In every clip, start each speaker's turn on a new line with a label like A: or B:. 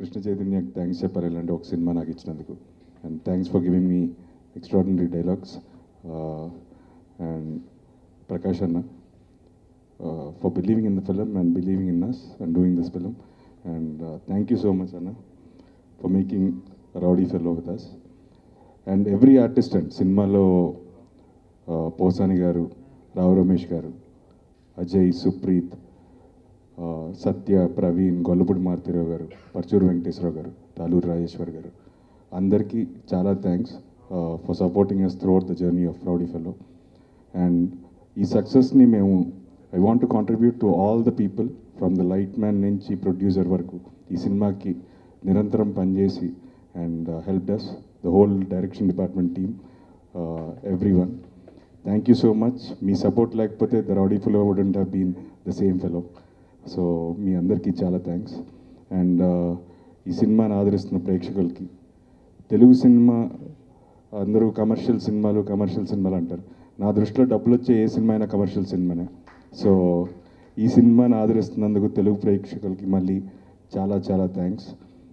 A: Krishna చైతన్యకి thanks చెప్పారు ఇలాంటి ఒక సినిమా నాకు ఇచ్చినందుకు. And thanks for giving me extraordinary dialogues and Prakash అన్న for believing in the film and believing in us and doing this film and thank you so much అన్న for making Rowdy Fellow with us and every artist and సినిమాలో పోసాని గారు రావు రమేష్ గారు అజయ్ సుప్రీత్ సత్య ప్రవీణ్ గొల్లపూడి మారుతిరావు గారు పరచూరు వెంకటేశ్వరరావు గారు తాలూరు రాజేశ్వర్ గారు. అందరికీ చాలా thanks for supporting us throughout the journey of Rowdy Fellow and ఈ సక్సెస్ని మేము I want to contribute to all the people from the light man నుంచి ప్రొడ్యూసర్ వరకు ఈ సినిమాకి నిరంతరం పనిచేసి and help does the whole direction department team everyone thank you so much me support లేకపోతే the Rowdy Fellow wouldn't have been the same fellow so మీ అందరికీ చాలా thanks and uh, ఈ సినిమాని ఆదరిస్తున్న ప్రేక్షకులకి తెలుగు సినిమా అందరూ కమర్షియల్ సినిమాలు కమర్షియల్ సినిమాలు అంటారు. నా దృష్టిలో డబ్బులు వచ్చే ఏ సినిమా అయినా కమర్షియల్ సినిమానే. సో ఈ సినిమాని ఆదరిస్తున్నందుకు తెలుగు ప్రేక్షకులకి మళ్ళీ చాలా చాలా థ్యాంక్స్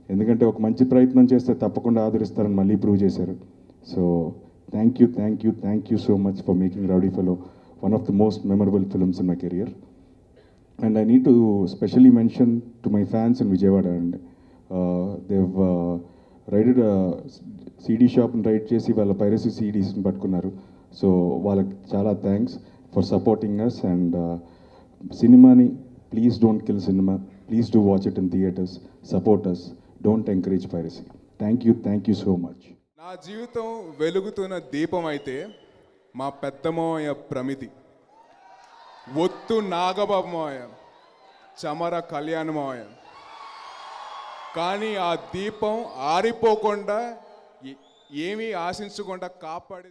A: ఎందుకంటే ఒక మంచి ప్రయత్నం చేస్తే తప్పకుండా ఆదరిస్తారని మళ్ళీ ప్రూవ్ చేశారు. So thank you thank you thank you so much for making Rowdy Fellow one of the most memorable films in my career and I need to specially mention to my fans in Vijayawada and Dev raided CD షాప్ని raid చేసి వాళ్ళ piracy సీడీస్ని పట్టుకున్నారు. So వాళ్ళకి చాలా thanks for supporting us and సినిమాని please don't kill cinema please do watch it in theatres support us don't encourage piracy thank you thank you so much
B: నా జీవితం వెలుగుతున్న దీపం అయితే మా పెద్దమోయ ప్రమితి. ఒత్తు నాగబాబమోయ చమర కళ్యాణమోయ. కానీ ఆ దీపం ఆరిపోకుండా ఏమీ ఆశించకుండా కాపాడి